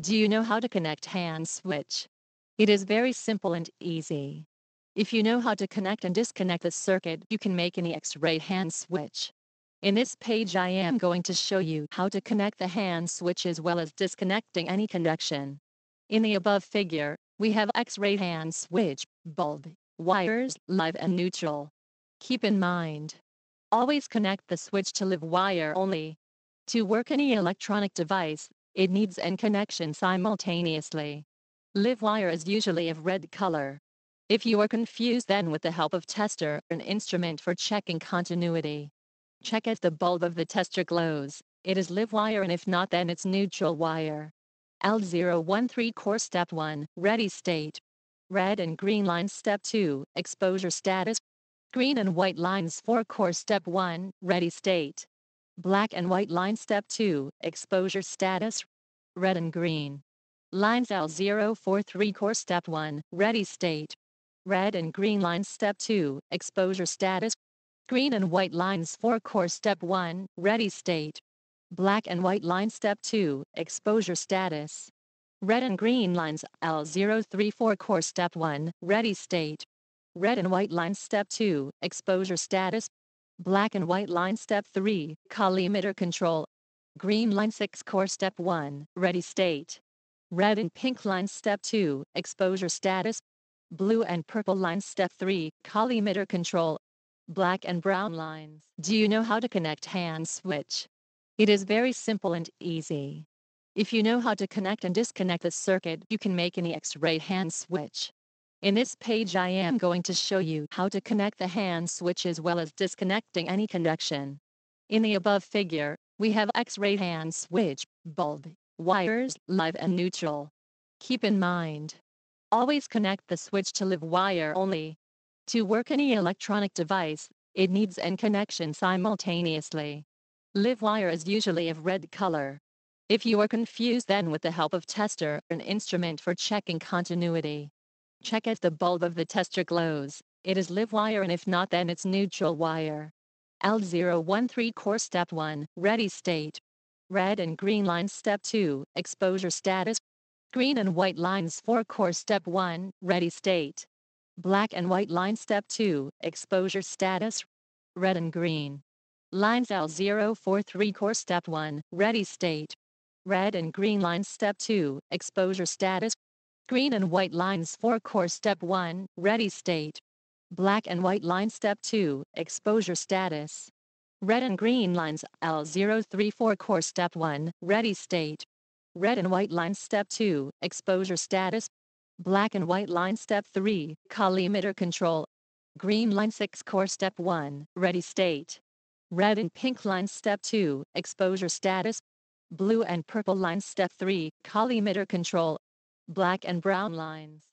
Do you know how to connect hand switch? It is very simple and easy. If you know how to connect and disconnect the circuit, you can make any X-ray hand switch. In this page I am going to show you how to connect the hand switch as well as disconnecting any connection. In the above figure, we have X-ray hand switch, bulb, wires, live and neutral. Keep in mind, always connect the switch to live wire only. To work any electronic device, it needs N connection simultaneously. Live wire is usually of red color. If you are confused then with the help of tester, an instrument for checking continuity. Check if the bulb of the tester glows. It is live wire and if not then it's neutral wire. L013 core step 1, ready state. Red and green lines step 2, exposure status. Green and white lines 4 core step 1, ready state. Black and white line step 2, exposure status. Red and green. Lines L043 core step 1, ready state. Red and green lines step 2, exposure status. Green and white lines 4 core step 1, ready state. Black and white line step 2, exposure status. Red and green lines L034 core step 1, ready state. Red and white line step 2, exposure status. Black and white line step 3, collimator control. Green line 6 core step 1, ready state. Red and pink line step 2, exposure status. Blue and purple line step 3, collimator control. Black and brown lines. Do you know how to connect hand switch? It is very simple and easy. If you know how to connect and disconnect the circuit, you can make any X-ray hand switch. In this page I am going to show you how to connect the hand switch as well as disconnecting any connection. In the above figure, we have X-ray hand switch, bulb, wires, live and neutral. Keep in mind, always connect the switch to live wire only. To work any electronic device, it needs N connection simultaneously. Live wire is usually of red color. If you are confused then with the help of tester, an instrument for checking continuity. Check if the bulb of the tester glows. It is live wire and if not then it's neutral wire. L013 core step 1, ready state. Red and green lines step 2, exposure status. Green and white lines 4 core step 1, ready state. Black and white line step 2, exposure status. Red and green. Lines L043 core step 1, ready state. Red and green lines step 2, exposure status. Green and white lines 4 core step 1, ready state. Black and white line step 2, exposure status. Red and green lines L034 core step 1, ready state. Red and white line step 2, exposure status. Black and white line step 3, collimator control. Green line 6 core step 1, ready state. Red and pink line step 2, exposure status. Blue and purple line step 3, collimator control black and brown lines.